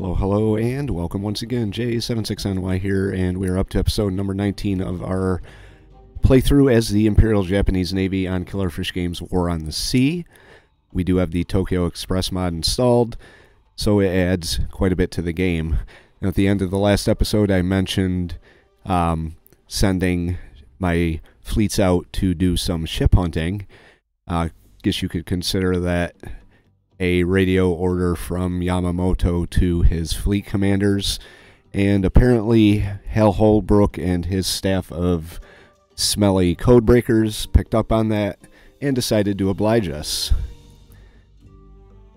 Hello, hello, and welcome once again. J76NY here, and we're up to episode number 19 of our playthrough as the Imperial Japanese Navy on Killerfish Games War on the Sea. We do have the Tokyo Express mod installed, so it adds quite a bit to the game. And at the end of the last episode, I mentioned um, sending my fleets out to do some ship hunting. I uh, guess you could consider that a radio order from Yamamoto to his fleet commanders, and apparently Hal Holbrook and his staff of smelly codebreakers picked up on that and decided to oblige us.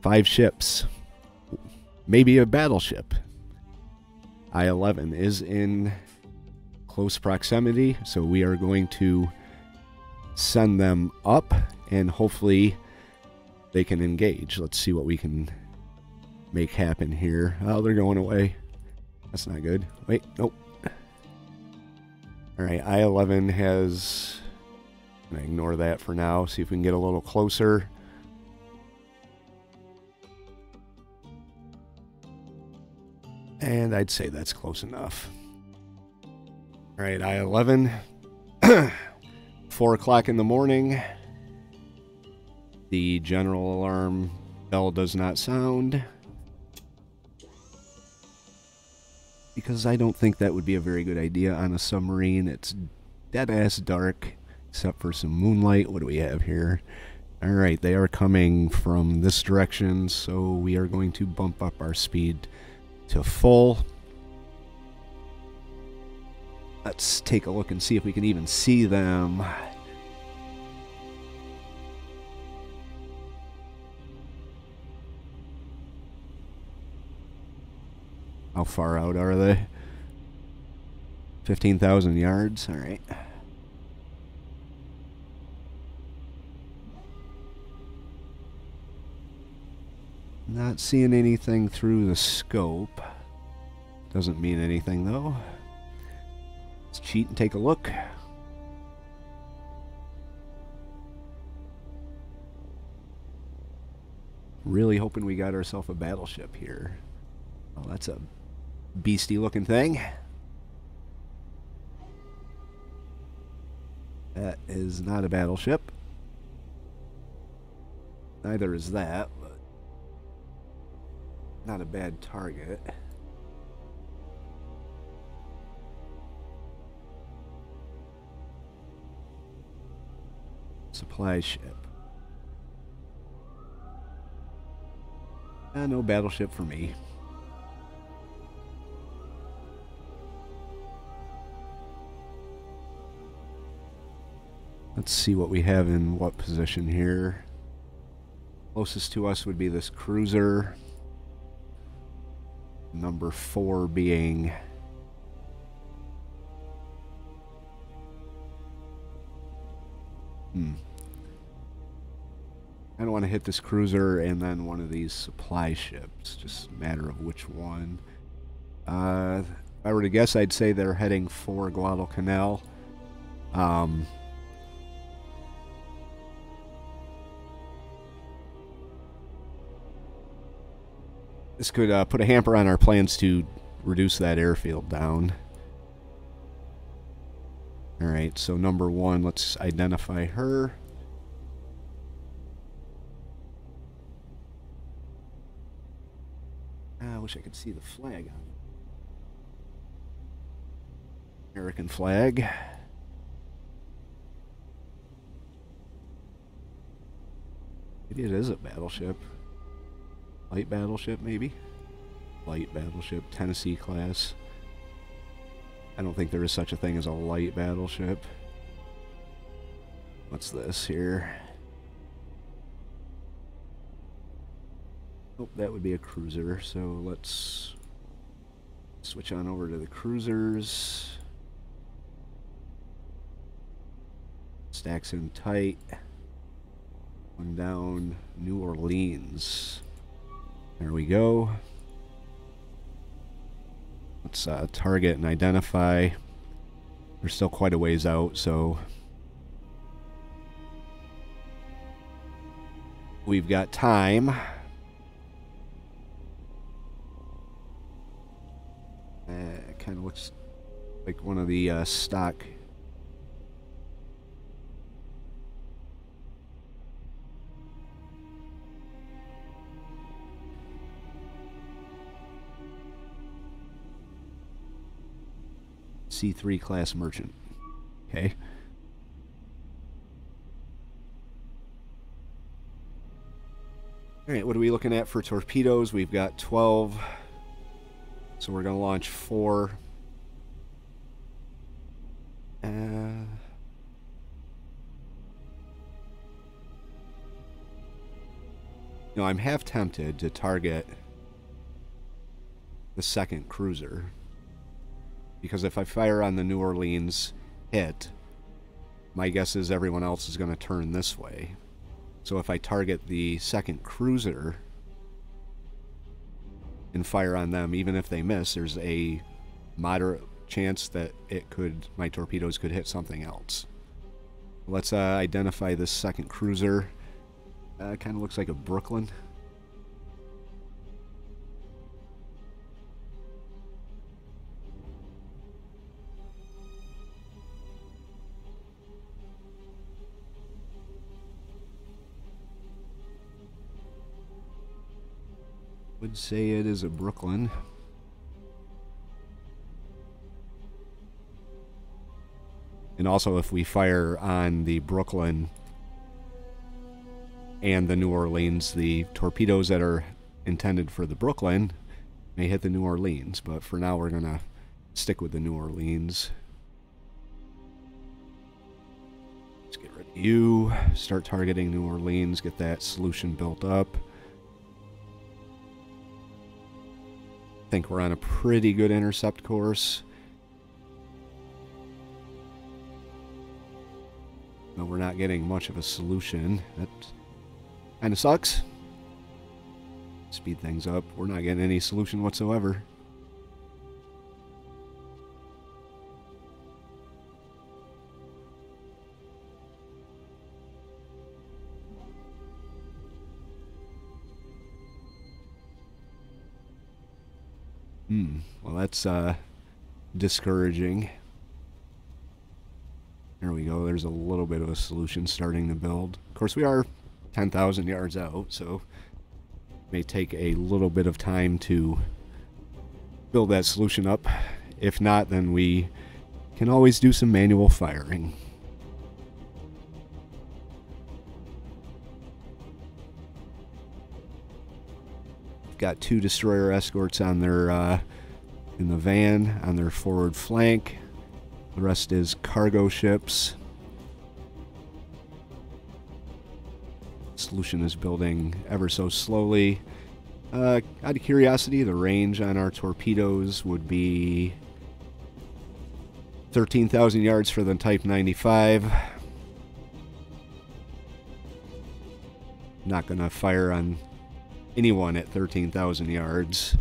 Five ships, maybe a battleship. I 11 is in close proximity, so we are going to send them up and hopefully they can engage. Let's see what we can make happen here. Oh, they're going away. That's not good. Wait, nope. All right, I-11 has... To ignore that for now. See if we can get a little closer. And I'd say that's close enough. All right, I-11. 4 o'clock in the morning. The general alarm bell does not sound. Because I don't think that would be a very good idea on a submarine. It's dead ass dark, except for some moonlight. What do we have here? Alright, they are coming from this direction, so we are going to bump up our speed to full. Let's take a look and see if we can even see them. How far out are they? 15,000 yards? Alright. Not seeing anything through the scope. Doesn't mean anything though. Let's cheat and take a look. Really hoping we got ourselves a battleship here. Well, that's a beastie looking thing. That is not a battleship. Neither is that, but not a bad target. Supply ship. Uh, no battleship for me. Let's see what we have in what position here. Closest to us would be this cruiser. Number four being... Hmm. I don't want to hit this cruiser and then one of these supply ships. Just a matter of which one. Uh, if I were to guess, I'd say they're heading for Guadalcanal. Um, This could uh, put a hamper on our plans to reduce that airfield down. Alright, so number one, let's identify her. Ah, I wish I could see the flag on it. American flag. Maybe it is a battleship. Light battleship, maybe? Light battleship, Tennessee class. I don't think there is such a thing as a light battleship. What's this here? Oh, that would be a cruiser, so let's switch on over to the cruisers. Stacks in tight. One down, New Orleans. There we go. Let's uh, target and identify. We're still quite a ways out, so... We've got time. kind of looks like one of the uh, stock C3 class merchant. Okay. All right, what are we looking at for torpedoes? We've got 12. So we're going to launch four. Uh, know, I'm half tempted to target the second cruiser. Because if I fire on the New Orleans hit, my guess is everyone else is going to turn this way. So if I target the second cruiser and fire on them, even if they miss, there's a moderate chance that it could my torpedoes could hit something else. Let's uh, identify this second cruiser. Uh, kind of looks like a Brooklyn. Would say it is a Brooklyn. And also, if we fire on the Brooklyn and the New Orleans, the torpedoes that are intended for the Brooklyn may hit the New Orleans. But for now, we're going to stick with the New Orleans. Let's get rid of you. Start targeting New Orleans. Get that solution built up. Think we're on a pretty good intercept course. But we're not getting much of a solution. That kind of sucks. Speed things up. We're not getting any solution whatsoever. Hmm. Well, that's uh, discouraging. There we go. There's a little bit of a solution starting to build. Of course, we are 10,000 yards out, so it may take a little bit of time to build that solution up. If not, then we can always do some manual firing. Got two destroyer escorts on their uh, in the van on their forward flank. The rest is cargo ships. Solution is building ever so slowly. Uh, out of curiosity, the range on our torpedoes would be 13,000 yards for the Type 95. Not going to fire on anyone at 13,000 yards.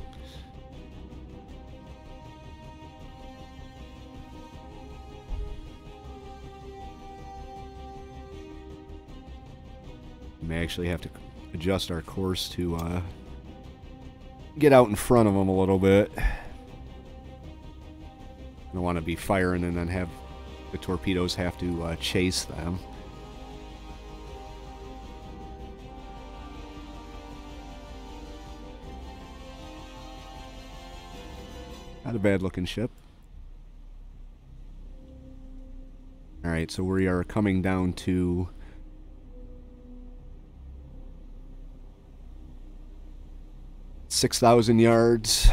We may actually have to adjust our course to uh, get out in front of them a little bit. I don't want to be firing and then have the torpedoes have to uh, chase them. Not a bad looking ship. Alright, so we are coming down to six thousand yards.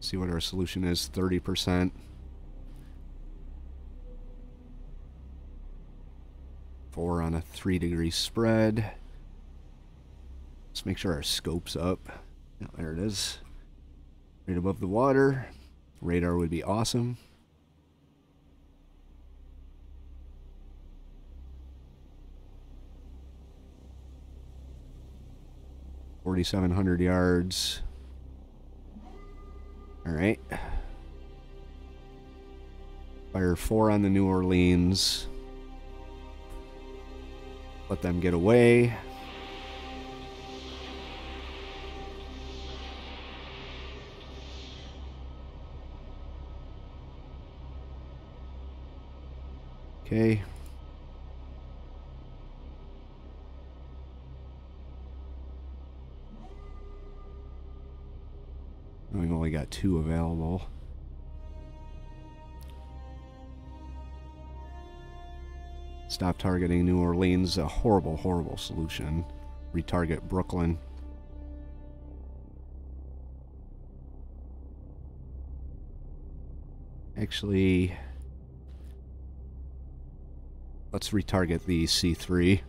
See what our solution is, thirty percent. Four on a three degree spread. Let's make sure our scope's up. There it is. Right above the water. Radar would be awesome. Forty-seven hundred yards. All right. Fire four on the New Orleans. Let them get away. Okay. We've only got two available. Stop targeting New Orleans, a horrible, horrible solution. Retarget Brooklyn. Actually, let's retarget the C3.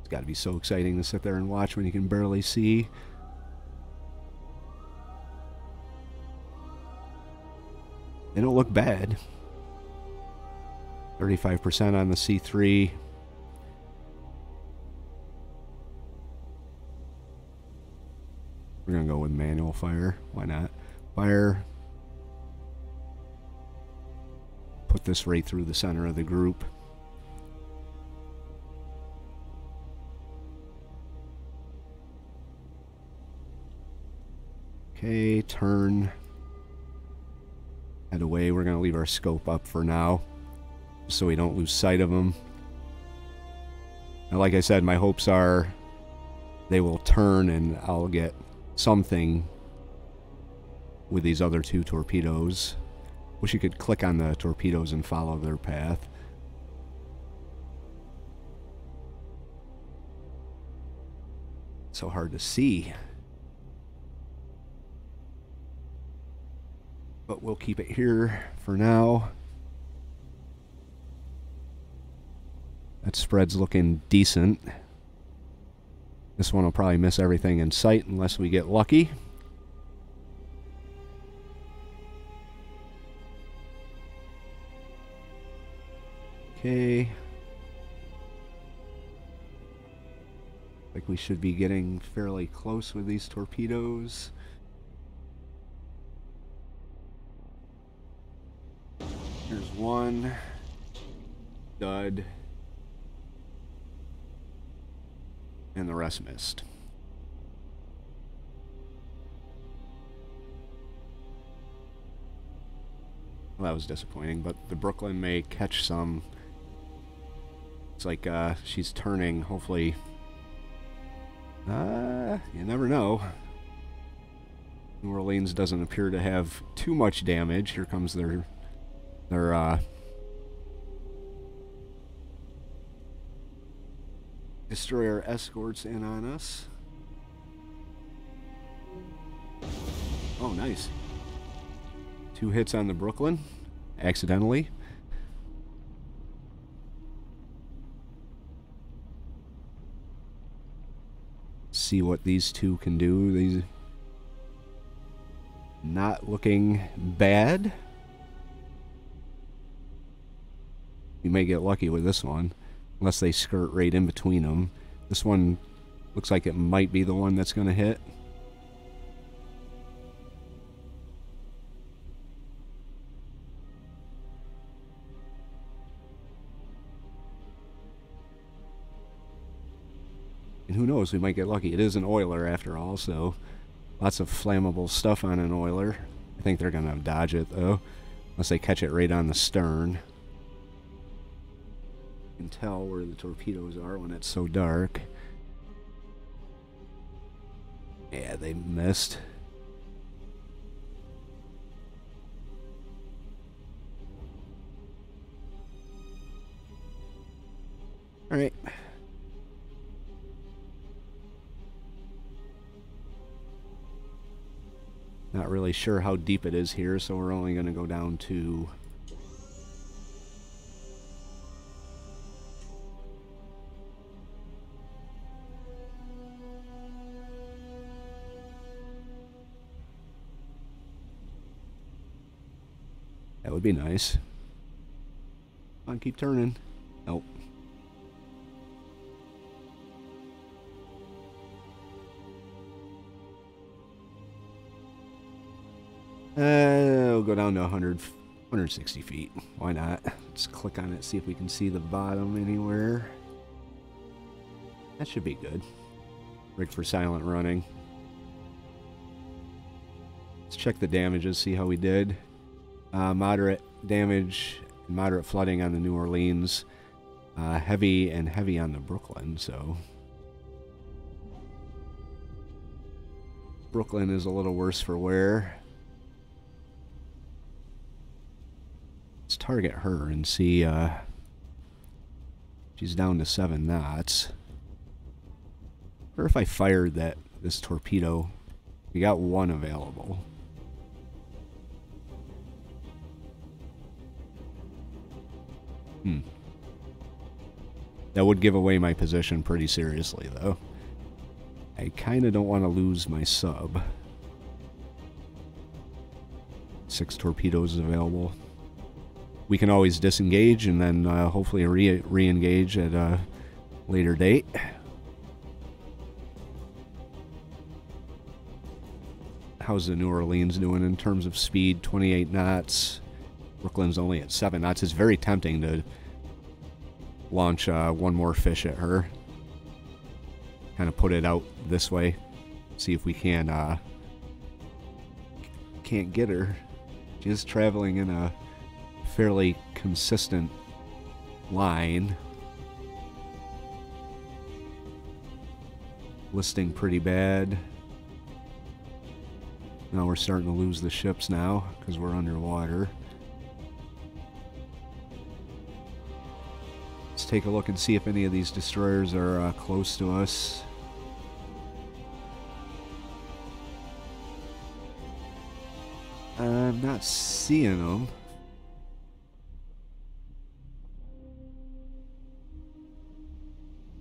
It's got to be so exciting to sit there and watch when you can barely see. They don't look bad. 35% on the C3. We're going to go with manual fire. Why not? Fire. Put this right through the center of the group. Okay, turn. Head away. We're going to leave our scope up for now so we don't lose sight of them. And like I said, my hopes are they will turn and I'll get something with these other two torpedoes. Wish you could click on the torpedoes and follow their path. So hard to see. But we'll keep it here for now. That spread's looking decent. This one will probably miss everything in sight unless we get lucky. Okay. Like we should be getting fairly close with these torpedoes. Here's one. Dud. And the rest missed. Well, that was disappointing, but the Brooklyn may catch some. It's like uh, she's turning, hopefully. Uh, you never know. New Orleans doesn't appear to have too much damage. Here comes their their uh, destroyer escorts in on us. Oh, nice. Two hits on the Brooklyn, accidentally. See what these two can do. These not looking bad. You may get lucky with this one unless they skirt right in between them. This one looks like it might be the one that's going to hit. And who knows, we might get lucky. It is an oiler after all, so lots of flammable stuff on an oiler. I think they're going to dodge it, though, unless they catch it right on the stern can tell where the torpedoes are when it's so dark. Yeah, they missed. All right. Not really sure how deep it is here, so we're only going to go down to would be nice. Come on, keep turning. Nope. Uh, we'll go down to 100 160 feet. Why not? Let's click on it, see if we can see the bottom anywhere. That should be good. Rig for silent running. Let's check the damages, see how we did. Uh, moderate damage, moderate flooding on the New Orleans. Uh, heavy and heavy on the Brooklyn, so... Brooklyn is a little worse for wear. Let's target her and see, uh... She's down to seven knots. Or if I fired that, this torpedo. We got one available. Hmm. That would give away my position pretty seriously, though. I kind of don't want to lose my sub. Six torpedoes available. We can always disengage and then uh, hopefully re-engage re at a later date. How's the New Orleans doing in terms of speed? 28 knots. Brooklyn's only at 7 knots. It's very tempting to launch uh, one more fish at her. Kind of put it out this way. See if we can uh, can't get her. She's traveling in a fairly consistent line. Listing pretty bad. Now we're starting to lose the ships now because we're underwater. Take a look and see if any of these destroyers are uh, close to us. I'm not seeing them.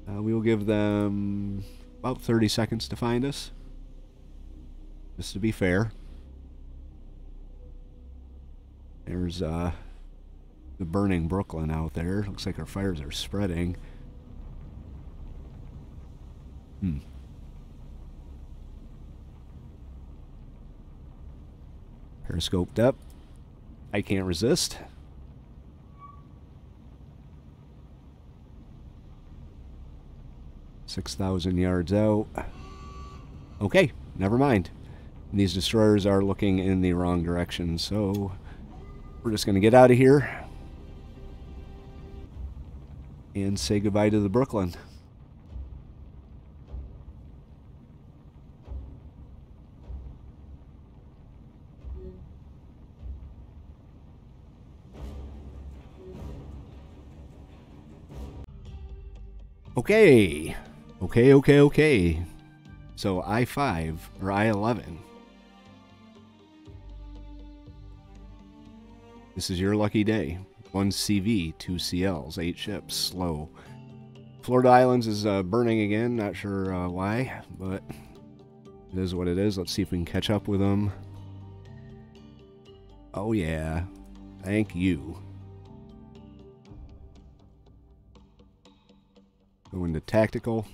Uh, we will give them about 30 seconds to find us. Just to be fair. There's uh, the burning Brooklyn out there. Looks like our fires are spreading. Hmm. Periscoped up. I can't resist. Six thousand yards out. Okay, never mind. These destroyers are looking in the wrong direction, so we're just going to get out of here and say goodbye to the Brooklyn. Okay. Okay, okay, okay. So I-5 or I-11. This is your lucky day. One CV, two CLs, eight ships, slow. Florida Islands is uh, burning again. Not sure uh, why, but it is what it is. Let's see if we can catch up with them. Oh, yeah. Thank you. Go into tactical.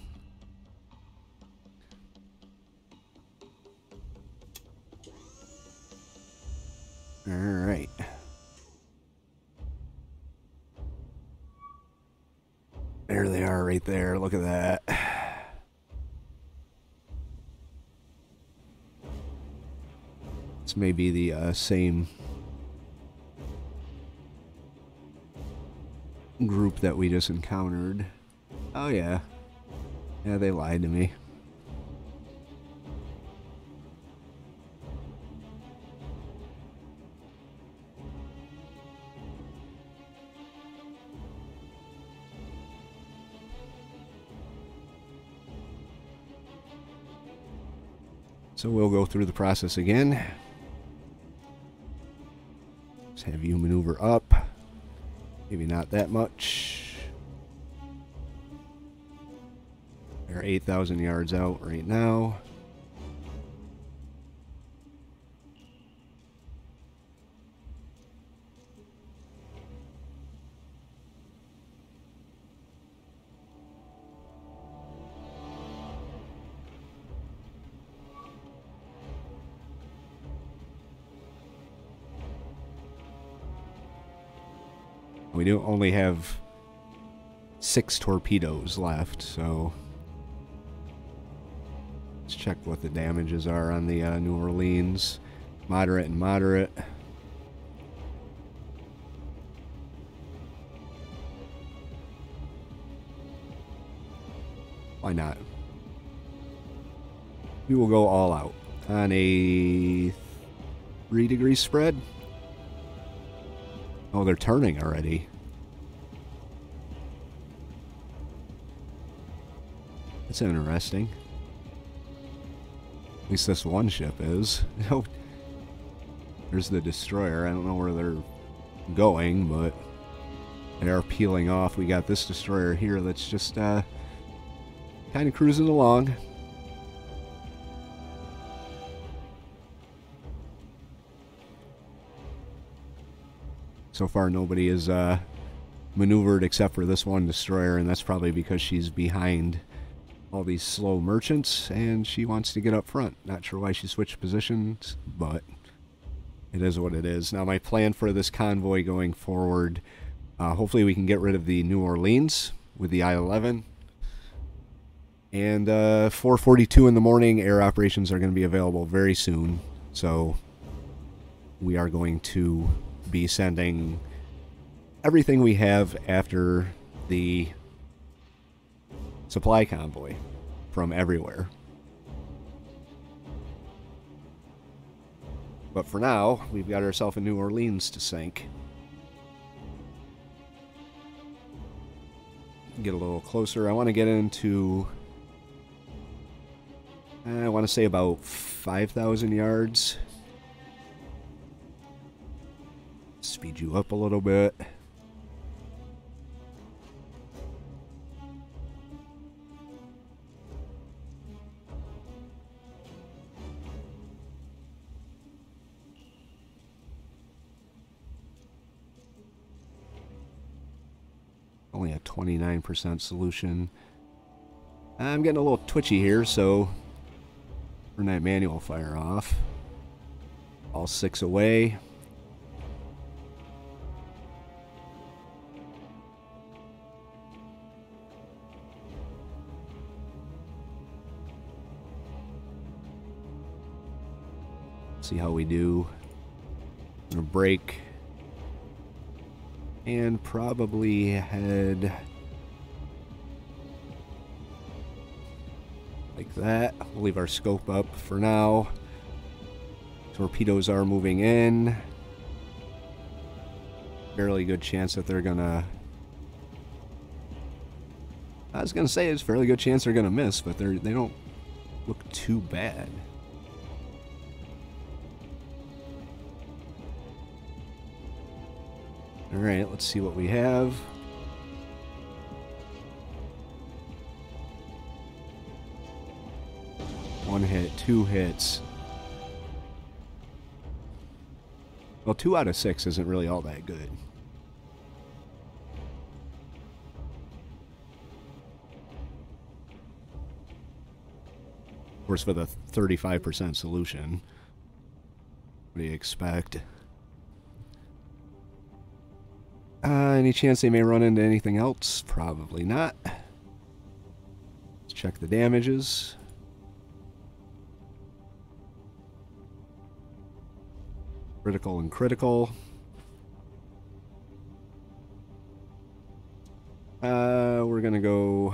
All right. There they are right there. Look at that. This may be the uh, same group that we just encountered. Oh, yeah. Yeah, they lied to me. So we'll go through the process again. Let's have you maneuver up. Maybe not that much. They're 8,000 yards out right now. We do only have six torpedoes left, so let's check what the damages are on the uh, New Orleans. Moderate and moderate. Why not? We will go all out on a three degree spread. Oh, they're turning already. That's interesting. At least this one ship is. There's the destroyer. I don't know where they're going, but they are peeling off. We got this destroyer here that's just uh, kind of cruising along. So far, nobody has uh, maneuvered except for this one destroyer, and that's probably because she's behind all these slow merchants, and she wants to get up front. Not sure why she switched positions, but it is what it is. Now, my plan for this convoy going forward, uh, hopefully we can get rid of the New Orleans with the I-11. And uh, 4.42 in the morning, air operations are going to be available very soon. So we are going to be sending everything we have after the supply convoy from everywhere. But for now, we've got ourselves a New Orleans to sink. Get a little closer. I want to get into. I want to say about 5,000 yards. You up a little bit. Only a 29% solution. I'm getting a little twitchy here, so turn that manual fire off. All six away. See how we do. I'm gonna brake and probably head like that. We'll leave our scope up for now. Torpedoes are moving in. Fairly good chance that they're gonna. I was gonna say it's fairly good chance they're gonna miss, but they're they don't look too bad. Alright, let's see what we have. One hit, two hits. Well, two out of six isn't really all that good. Of course, with a 35% solution, what do you expect? Uh, any chance they may run into anything else? Probably not. Let's check the damages. Critical and critical. Uh, we're gonna go...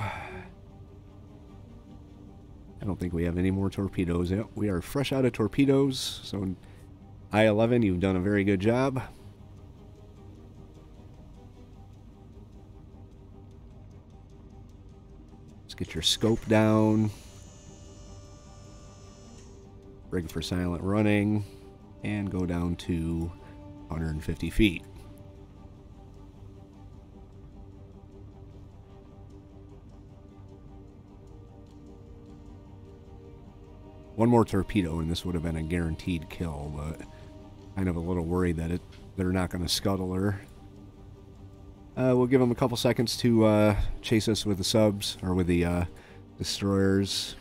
I don't think we have any more torpedoes. We are fresh out of torpedoes, so I-11, you've done a very good job. Let's get your scope down. Rig for silent running. And go down to 150 feet. One more torpedo and this would have been a guaranteed kill, but kind of a little worried that it they're not going to scuttle her. Uh, we'll give them a couple seconds to uh, chase us with the subs, or with the uh, destroyers.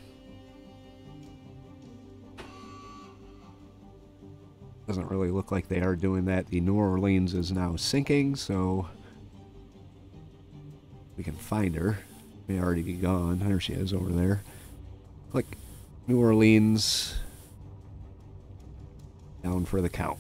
Doesn't really look like they are doing that. The New Orleans is now sinking, so We can find her. May already be gone. There she is over there. Click New Orleans. Down for the count.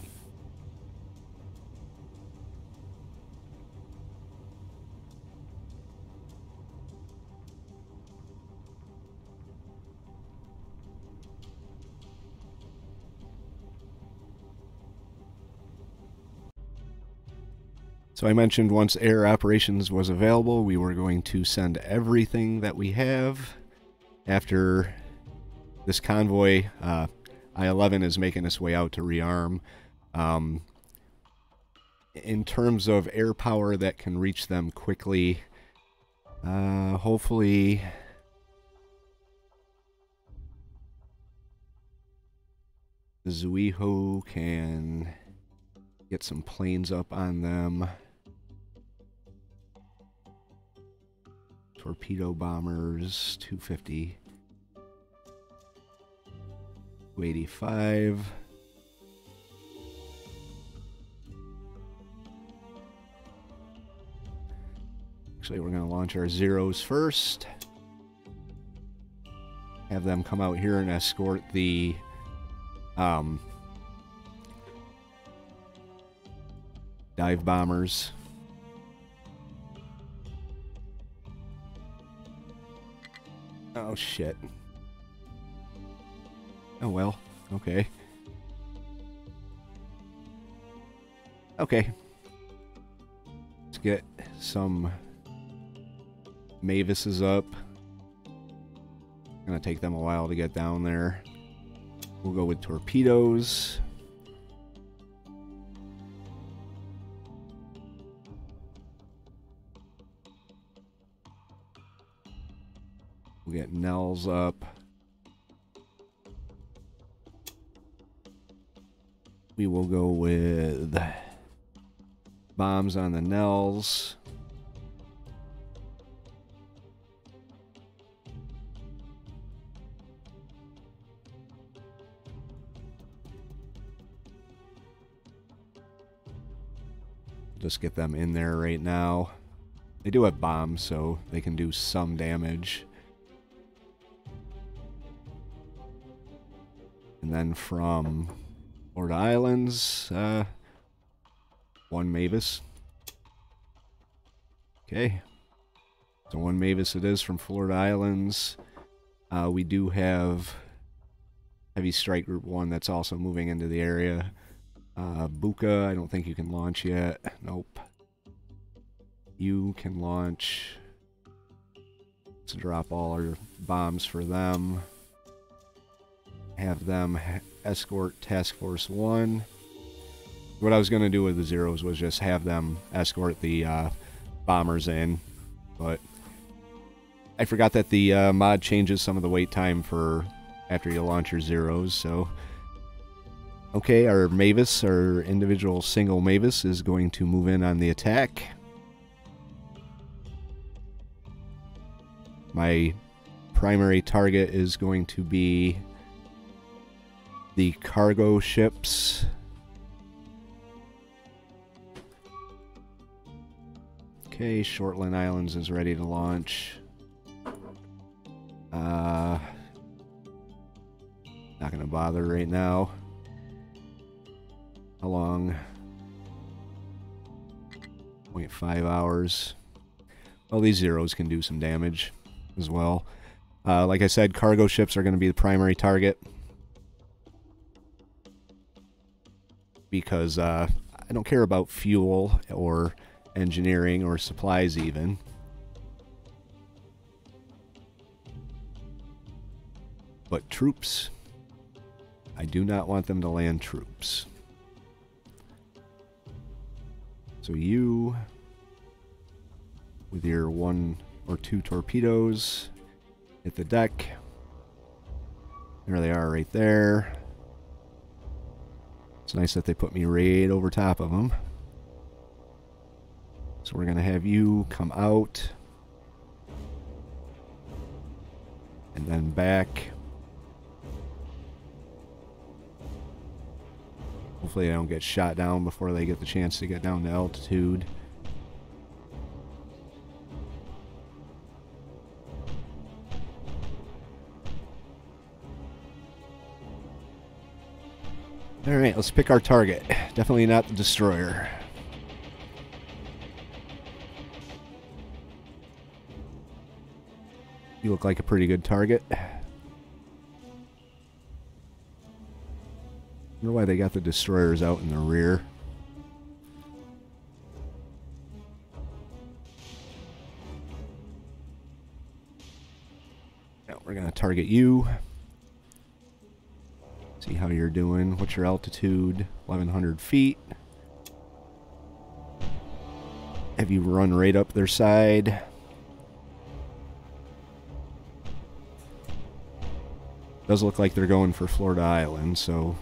So I mentioned once air operations was available, we were going to send everything that we have after this convoy. Uh, I-11 is making its way out to rearm. Um, in terms of air power that can reach them quickly, uh, hopefully... Zuiho can get some planes up on them. Torpedo bombers, 250. 285. Actually, we're going to launch our zeros first. Have them come out here and escort the um, dive bombers. Oh, shit. Oh, well. Okay. Okay. Let's get some Mavises up. Gonna take them a while to get down there. We'll go with torpedoes. We'll get Nells up. We will go with bombs on the Nells. Just get them in there right now. They do have bombs, so they can do some damage. Then from Florida Islands, uh, one Mavis. Okay. So one Mavis it is from Florida Islands. Uh, we do have Heavy Strike Group 1 that's also moving into the area. Uh, Buka, I don't think you can launch yet. Nope. You can launch. Let's drop all our bombs for them. Have them escort Task Force 1. What I was going to do with the Zeros was just have them escort the uh, bombers in. But I forgot that the uh, mod changes some of the wait time for after you launch your Zeros, so... Okay, our Mavis, our individual single Mavis, is going to move in on the attack. My primary target is going to be the cargo ships. Okay, Shortland Islands is ready to launch. Uh, not going to bother right now. How long? 0.5 hours. Well, these zeros can do some damage as well. Uh, like I said, cargo ships are going to be the primary target. Because uh, I don't care about fuel or engineering or supplies even. But troops, I do not want them to land troops. So you, with your one or two torpedoes, hit the deck. There they are right there. It's nice that they put me right over top of them. So we're going to have you come out. And then back. Hopefully I don't get shot down before they get the chance to get down to altitude. Alright, let's pick our target. Definitely not the destroyer. You look like a pretty good target. wonder why they got the destroyers out in the rear. Now we're going to target you. See how you're doing. What's your altitude? 1,100 feet. Have you run right up their side? Does look like they're going for Florida Island, so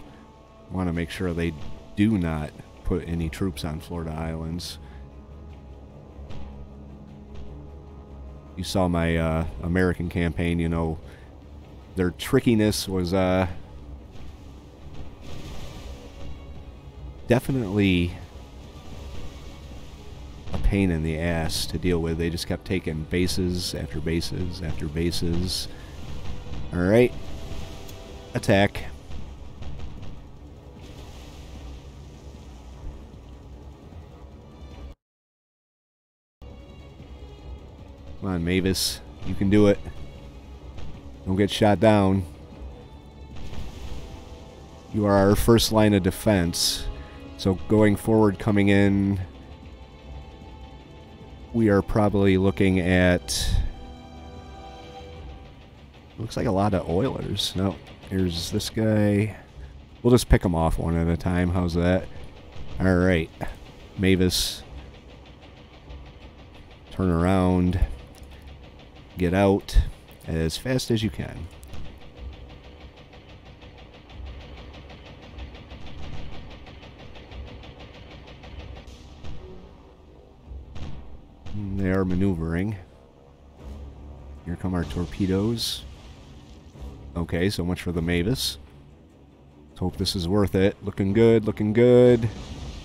want to make sure they do not put any troops on Florida Islands. You saw my uh, American campaign, you know, their trickiness was uh, definitely a pain in the ass to deal with. They just kept taking bases after bases after bases. Alright. Attack. Come on, Mavis. You can do it. Don't get shot down. You are our first line of defense. So going forward, coming in, we are probably looking at... Looks like a lot of Oilers. No, here's this guy. We'll just pick them off one at a time. How's that? Alright. Mavis. Turn around. Get out as fast as you can. They are maneuvering. Here come our torpedoes. Okay, so much for the Mavis. Let's hope this is worth it. Looking good, looking good.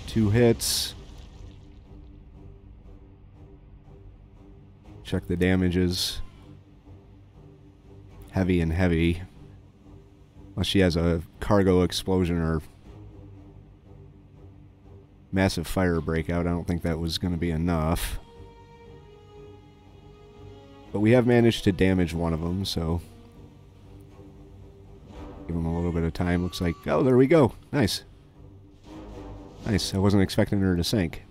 Two hits. Check the damages. Heavy and heavy. Unless she has a cargo explosion or massive fire breakout, I don't think that was going to be enough. But we have managed to damage one of them, so... Give them a little bit of time. Looks like... Oh, there we go. Nice. Nice. I wasn't expecting her to sink.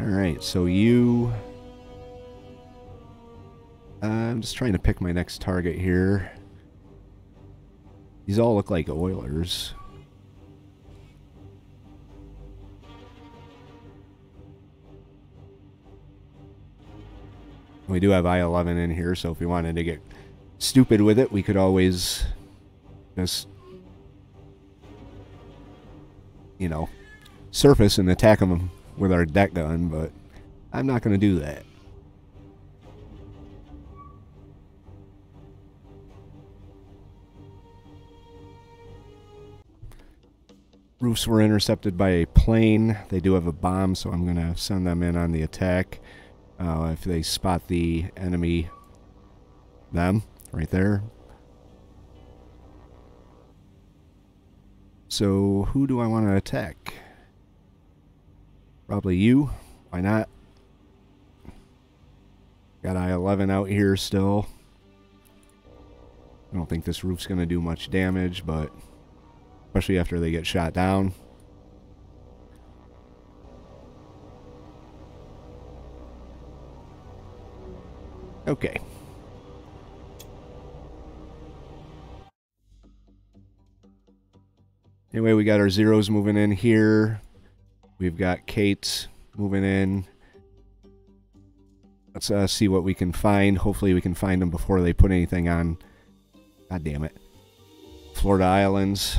Alright, so you... Uh, I'm just trying to pick my next target here. These all look like Oilers. We do have I-11 in here, so if we wanted to get stupid with it, we could always just, you know, surface and attack them with our deck gun, but I'm not going to do that. Rufes were intercepted by a plane. They do have a bomb, so I'm going to send them in on the attack. Uh, if they spot the enemy, them, right there. So, who do I want to attack? Probably you. Why not? Got I-11 out here still. I don't think this Rufe's going to do much damage, but especially after they get shot down. Okay. Anyway, we got our zeros moving in here. We've got Kate moving in. Let's uh, see what we can find. Hopefully we can find them before they put anything on. God damn it. Florida Islands.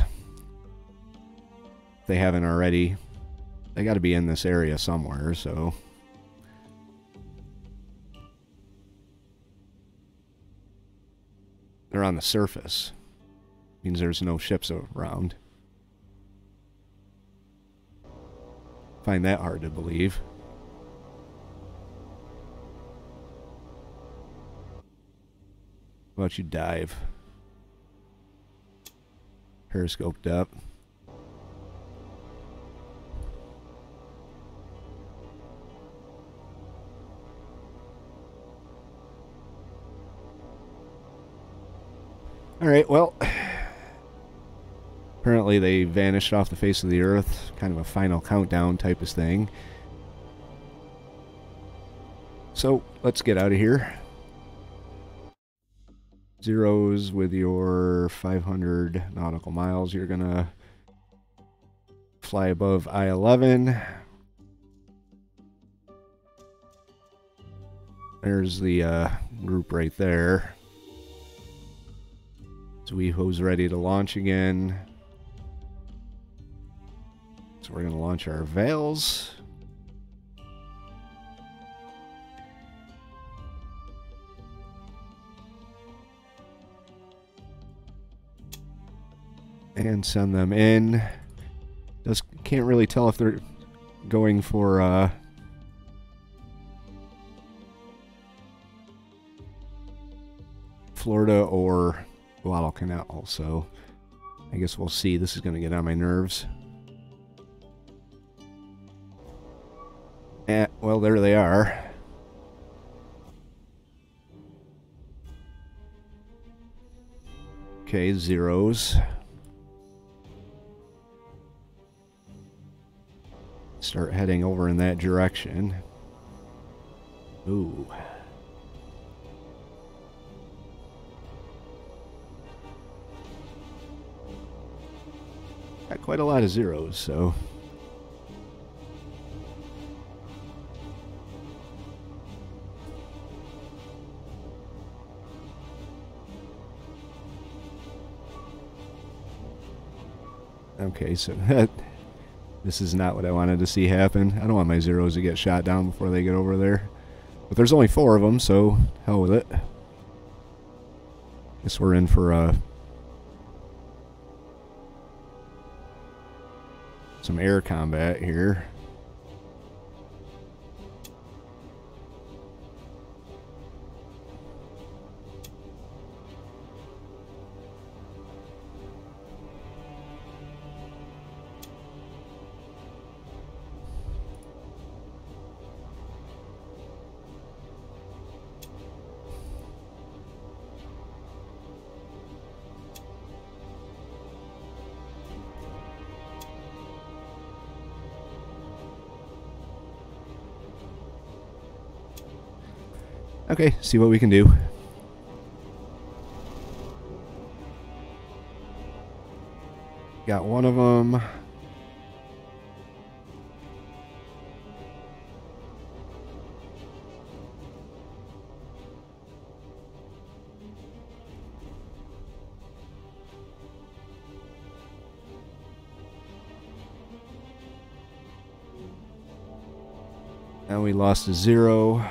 They haven't already. They got to be in this area somewhere, so... They're on the surface. Means there's no ships around. Find that hard to believe. How about you dive? Periscoped up. All right, well, apparently they vanished off the face of the earth, kind of a final countdown type of thing. So, let's get out of here. Zeros with your 500 nautical miles. You're going to fly above I-11. There's the uh, group right there. Zuiho's ready to launch again. So we're going to launch our veils. And send them in. Just can't really tell if they're going for uh, Florida or Guadalcanal. So I guess we'll see. This is going to get on my nerves. Eh, well, there they are. Okay, zeros. Start heading over in that direction. Ooh. Got quite a lot of zeros, so... Okay, so this is not what I wanted to see happen. I don't want my zeros to get shot down before they get over there. But there's only four of them, so hell with it. Guess we're in for a some air combat here. Okay, see what we can do. Got one of them. And we lost a zero.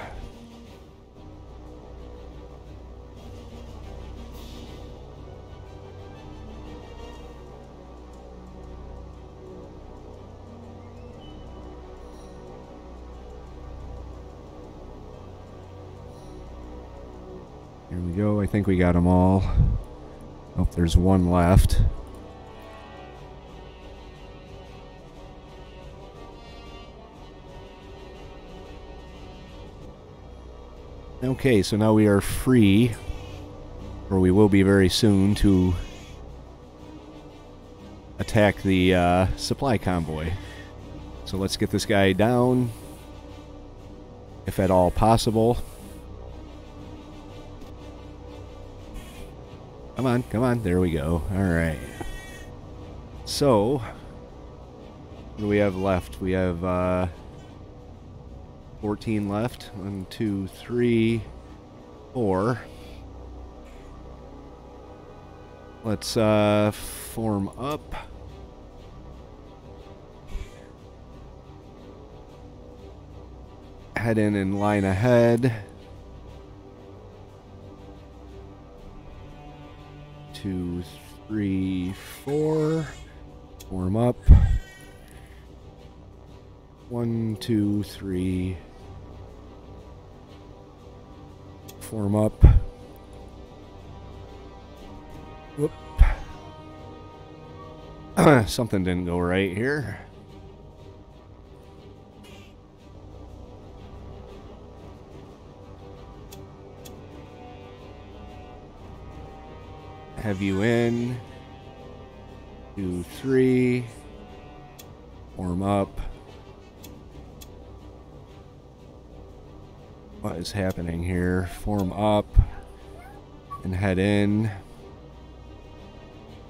Think we got them all. Oh, there's one left. Okay, so now we are free, or we will be very soon, to attack the uh, supply convoy. So let's get this guy down, if at all possible. Come on, come on. There we go. All right. So, what do we have left? We have uh, 14 left. One, two, three, four. Let's uh, form up. Head in and line ahead. Two, three, four. Warm up. One, two, three. Form up. Whoop. Something didn't go right here. Have you in. Two, three. Warm up. What is happening here? Form up and head in.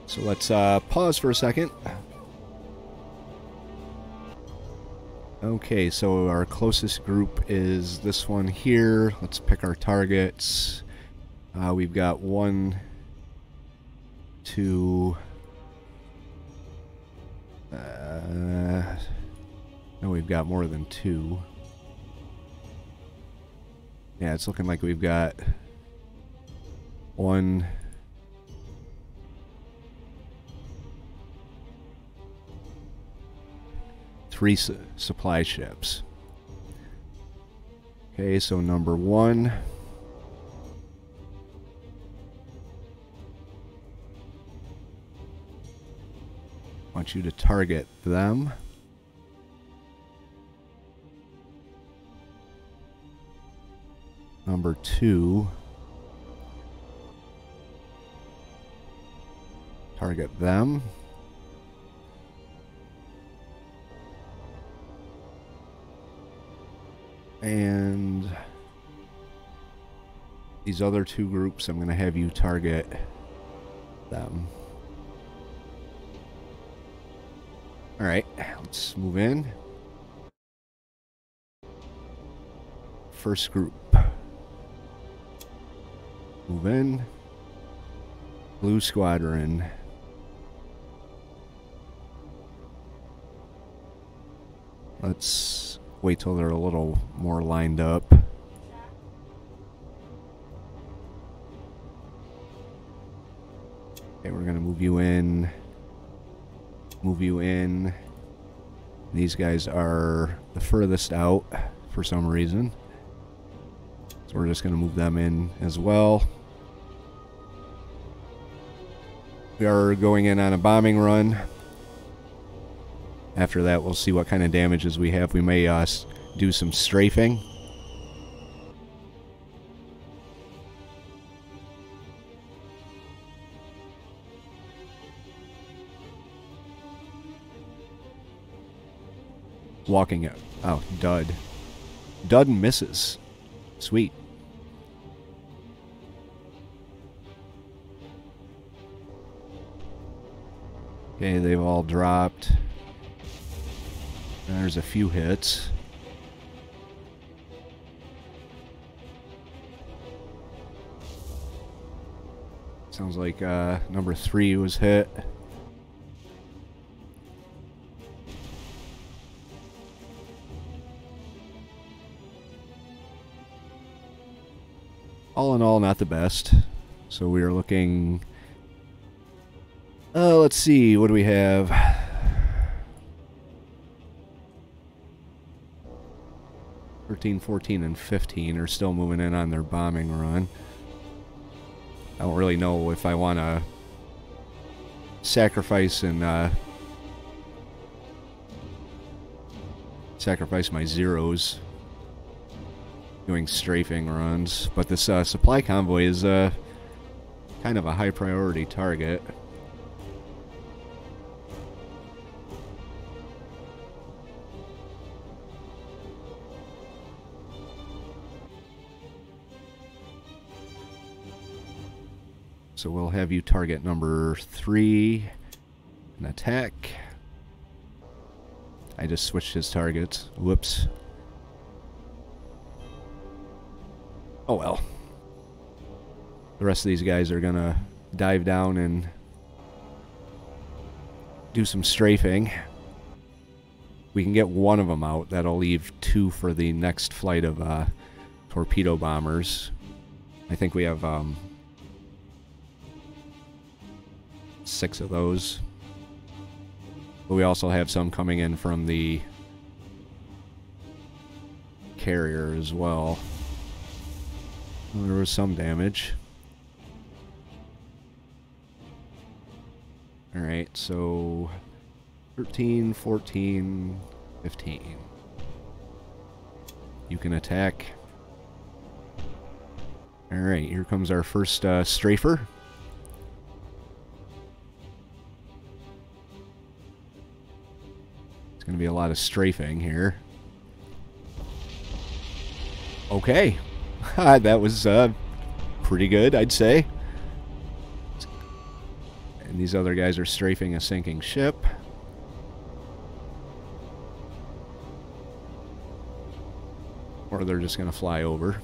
So let's uh, pause for a second. Okay, so our closest group is this one here. Let's pick our targets. Uh, we've got one, two. Uh, no, we've got more than two. Yeah, it's looking like we've got one. Three su supply ships. Okay, so number one. Want you to target them. Number two. Target them. And these other two groups, I'm going to have you target them. Let's move in. First group. Move in. Blue Squadron. Let's wait till they're a little more lined up. Okay, we're gonna move you in move you in. These guys are the furthest out for some reason. So we're just going to move them in as well. We are going in on a bombing run. After that, we'll see what kind of damages we have. We may uh, do some strafing. Walking out. Oh, dud. Dud and misses. Sweet. Okay, they've all dropped. There's a few hits. Sounds like uh, number three was hit. All in all, not the best. So we are looking. Uh, let's see. What do we have? Thirteen, fourteen, and fifteen are still moving in on their bombing run. I don't really know if I want to sacrifice and uh, sacrifice my zeros doing strafing runs. But this uh, supply convoy is uh, kind of a high priority target. So we'll have you target number three and attack. I just switched his targets. Whoops. Oh well. The rest of these guys are gonna dive down and do some strafing. We can get one of them out. That'll leave two for the next flight of uh, torpedo bombers. I think we have um, six of those. But we also have some coming in from the carrier as well. There was some damage. Alright, so 13, 14, 15. You can attack. Alright, here comes our first uh, strafer. It's going to be a lot of strafing here. Okay. that was uh, pretty good, I'd say. And these other guys are strafing a sinking ship. Or they're just going to fly over.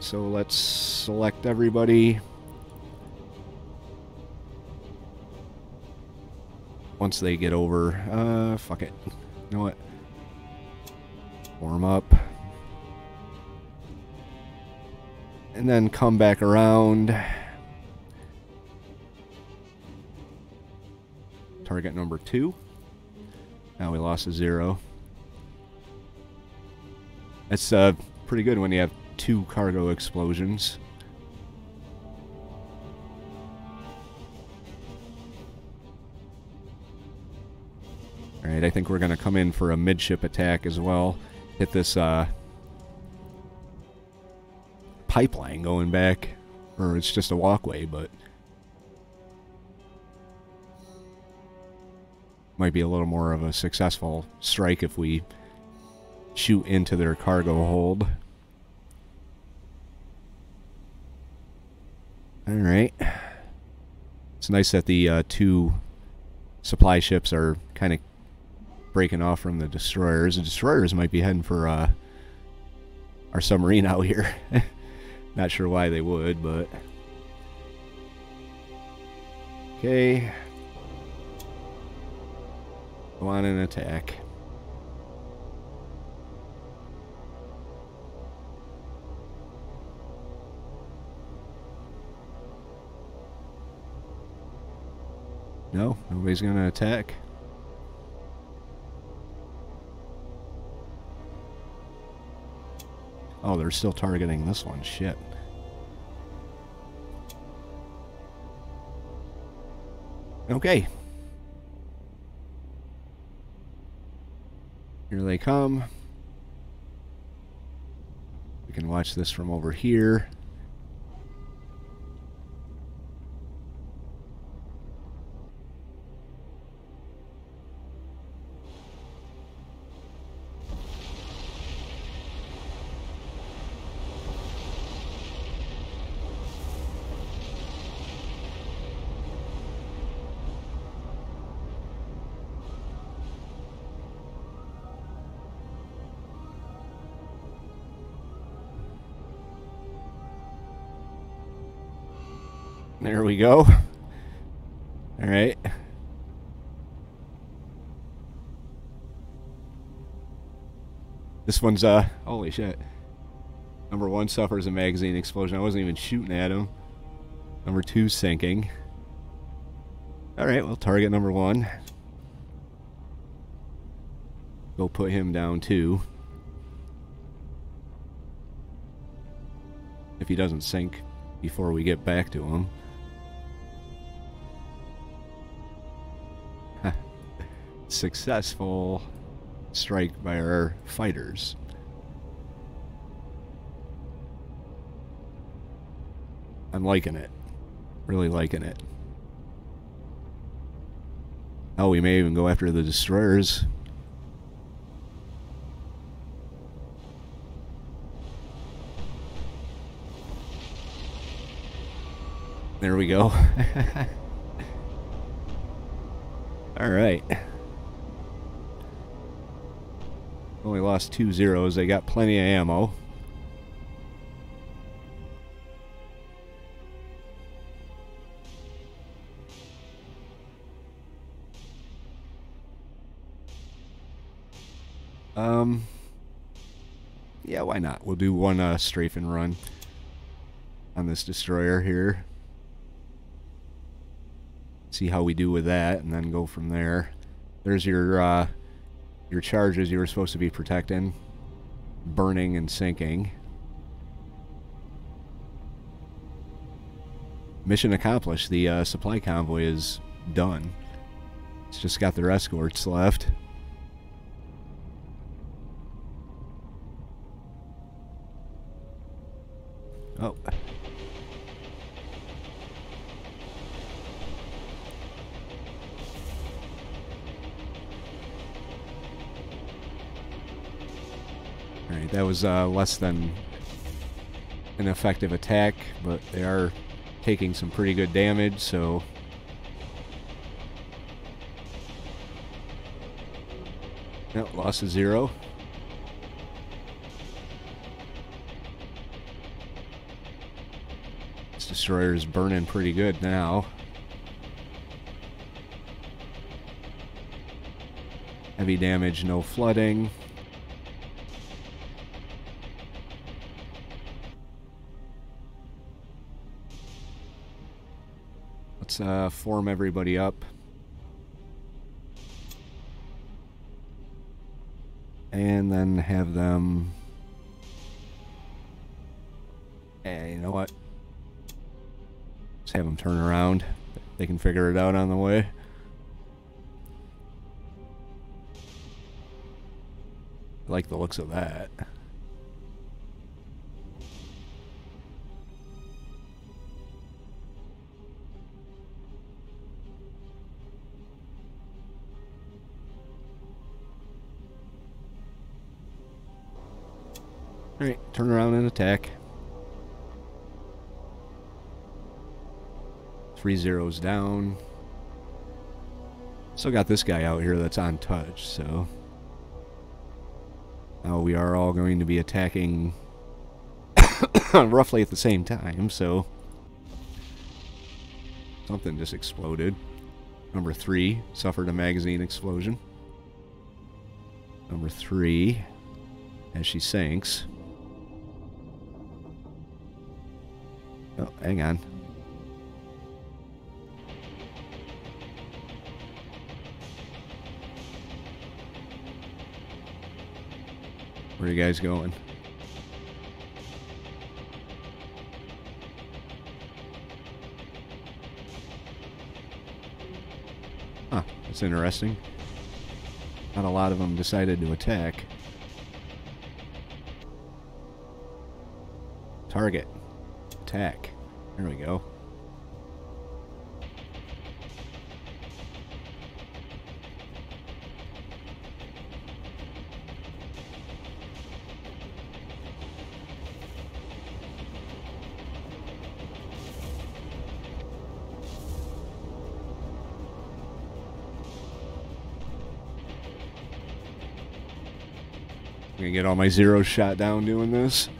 So let's select everybody. Once they get over, uh, fuck it. Warm up. And then come back around. Target number two. Now we lost a zero. That's uh, pretty good when you have two cargo explosions. Alright, I think we're going to come in for a midship attack as well. Hit this uh, pipeline going back. Or it's just a walkway, but... Might be a little more of a successful strike if we shoot into their cargo hold. Alright. It's nice that the uh, two supply ships are kind of breaking off from the destroyers. The destroyers might be heading for uh, our submarine out here. Not sure why they would, but... Okay. Go on and attack. No, nobody's gonna attack. Oh, they're still targeting this one. Shit. Okay. Here they come. We can watch this from over here. Go. Alright. This one's, uh, holy shit. Number one suffers a magazine explosion. I wasn't even shooting at him. Number two sinking. Alright, well, target number one. Go put him down too. If he doesn't sink before we get back to him. Successful strike by our fighters. I'm liking it. Really liking it. Oh, we may even go after the destroyers. There we go. All right. Only lost two zeros. They got plenty of ammo. Um, yeah, why not? We'll do one uh, strafe and run on this destroyer here. See how we do with that, and then go from there. There's your uh, your charges you were supposed to be protecting, burning and sinking. mission accomplished. The uh, supply convoy is done. It's just got their escorts left. Oh. Alright, that was uh, less than an effective attack, but they are taking some pretty good damage, so... Yep, loss of zero. This destroyer is burning pretty good now. Heavy damage, no flooding. Uh, form everybody up. And then have them... Hey, you know what? Just have them turn around. They can figure it out on the way. I like the looks of that. Alright, turn around and attack. Three zeros down. Still got this guy out here that's on touch, so... Now we are all going to be attacking roughly at the same time, so... Something just exploded. Number three suffered a magazine explosion. Number three, as she sinks. Oh, hang on. Where are you guys going? Huh, that's interesting. Not a lot of them decided to attack. Target attack. There we go. I'm gonna get all my zeros shot down doing this.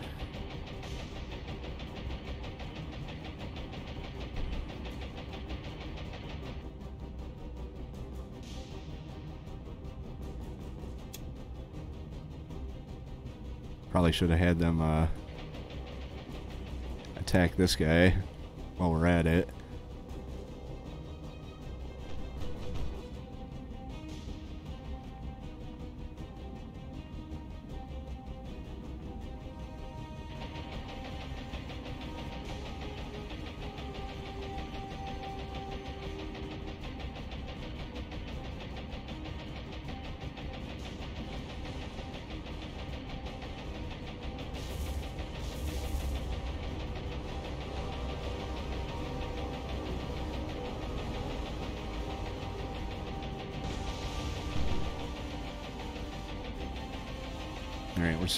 Probably should have had them uh, attack this guy while we're at it.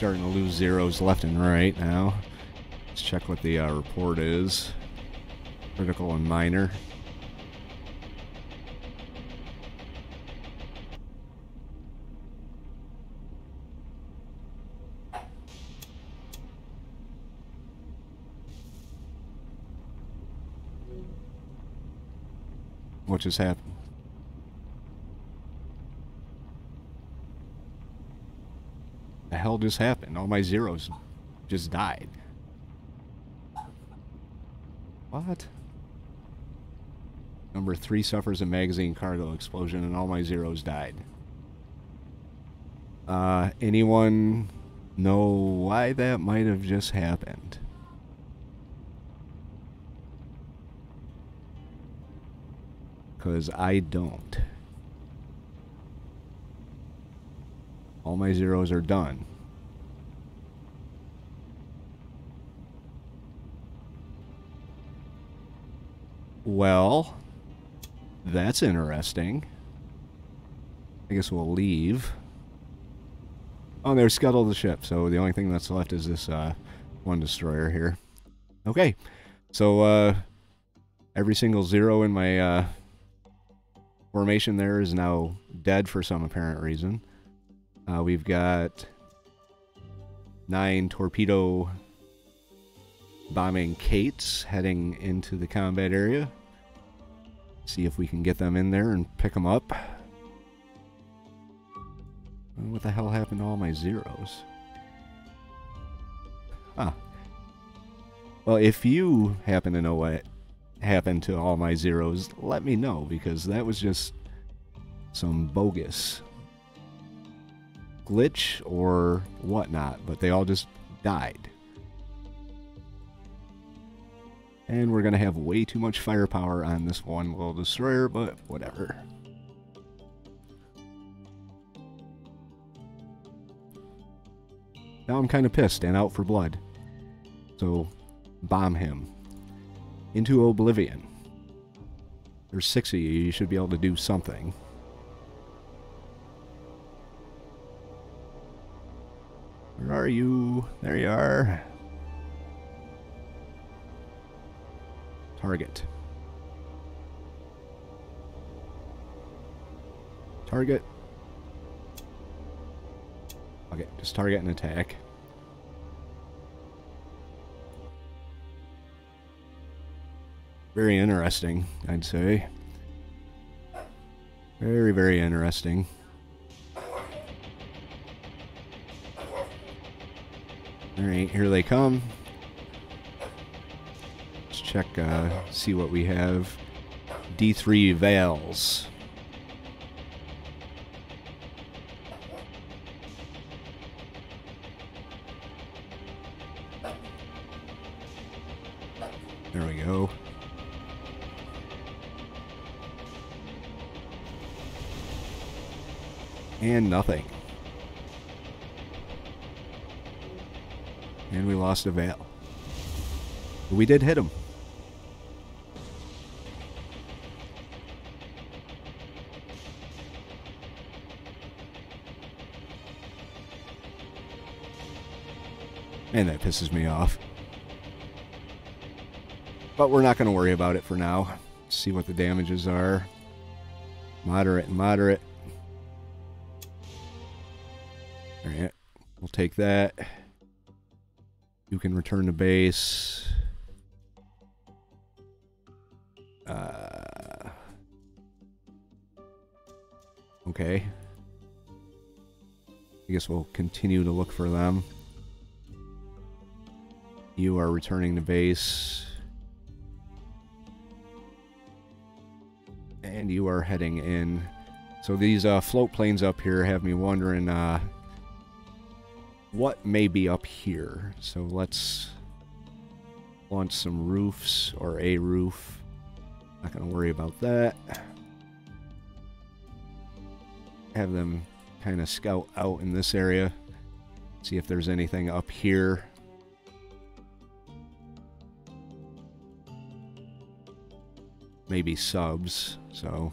Starting to lose zeros left and right now. Let's check what the uh, report is. Critical and minor. What just happened? The hell just happened? All my zeros just died. What? Number three suffers a magazine cargo explosion and all my zeros died. Uh, anyone know why that might have just happened? Because I don't. All my zeros are done. Well, that's interesting. I guess we'll leave. Oh, they've scuttled the ship, so the only thing that's left is this uh, one destroyer here. Okay, so uh, every single zero in my uh, formation there is now dead for some apparent reason. Uh, we've got nine torpedo bombing Kates heading into the combat area. See if we can get them in there and pick them up. What the hell happened to all my zeros? Huh. Well, if you happen to know what happened to all my zeros, let me know, because that was just some bogus glitch or whatnot, but they all just died. And we're going to have way too much firepower on this one little destroyer, but whatever. Now I'm kind of pissed and out for blood. So, bomb him. Into oblivion. There's six of you, you should be able to do something. Where are you? There you are. Target. Target. Okay, just target and attack. Very interesting, I'd say. Very, very interesting. Alright, here they come check, uh, see what we have. D3 Vales. There we go. And nothing. And we lost a Vale. we did hit him. And that pisses me off. But we're not going to worry about it for now. See what the damages are. Moderate and moderate. Alright, we'll take that. You can return to base. Uh, okay. I guess we'll continue to look for them. You are returning to base. And you are heading in. So these uh, float planes up here have me wondering uh, what may be up here. So let's launch some Rufes or a Rufe. Not going to worry about that. Have them kind of scout out in this area. See if there's anything up here. Maybe subs, so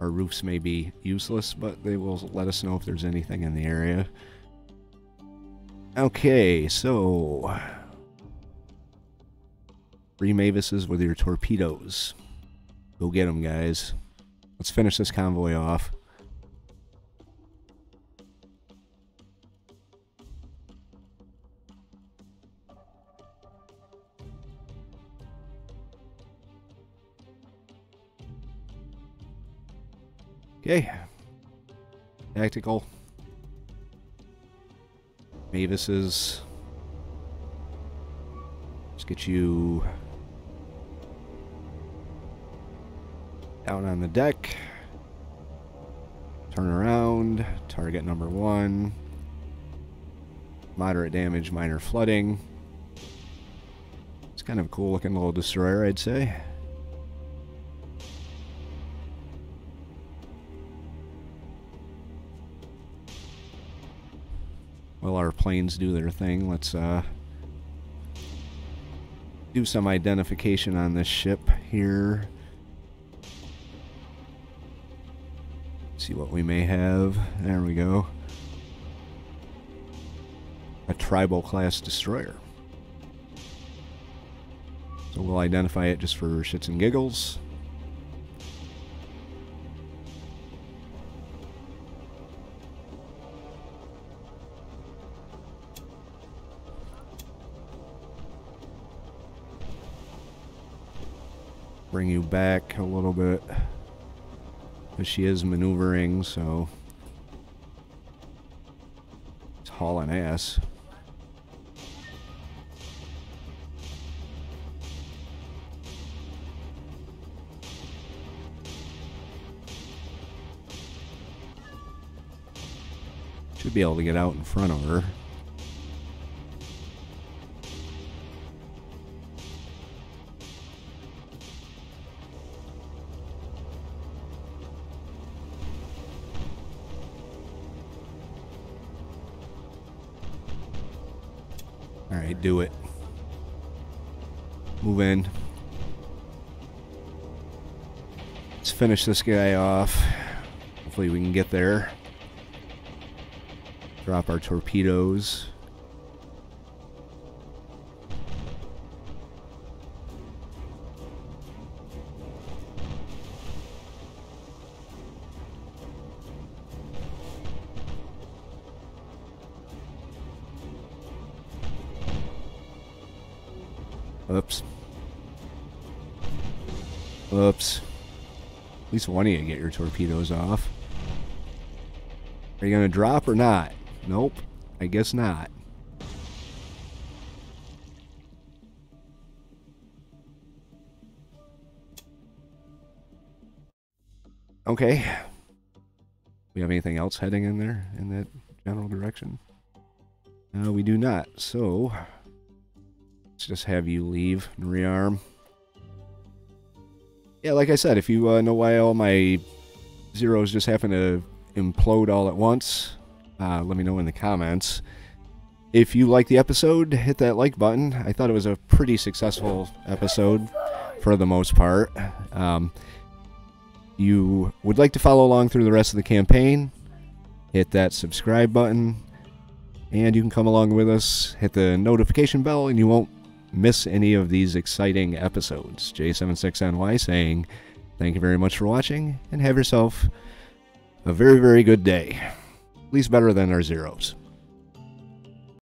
our Rufes may be useless, but they will let us know if there's anything in the area. Okay, so... Three Mavises with your torpedoes. Go get them, guys. Let's finish this convoy off. Okay. Tactical. Mavis's. Let's get you down on the deck. Turn around. Target number one. Moderate damage, minor flooding. It's kind of a cool looking little destroyer, I'd say. While our planes do their thing, let's uh, do some identification on this ship here. See what we may have. There we go. A tribal class destroyer. So we'll identify it just for shits and giggles. Bring you back a little bit. But she is maneuvering, so... It's hauling ass. Should be able to get out in front of her. Do it. Move in. Let's finish this guy off. Hopefully we can get there. Drop our torpedoes. 20 to get your torpedoes off. Are you going to drop or not? Nope. I guess not. Okay. We have anything else heading in there in that general direction? No, we do not. So, let's just have you leave and rearm. Yeah, like I said, if you uh, know why all my zeros just happen to implode all at once, uh, let me know in the comments. If you like the episode, hit that like button. I thought it was a pretty successful episode for the most part. Um, you would like to follow along through the rest of the campaign, hit that subscribe button, and you can come along with us. Hit the notification bell, and you won't miss any of these exciting episodes. J76NY saying thank you very much for watching, and have yourself a very, very good day. At least better than our zeros.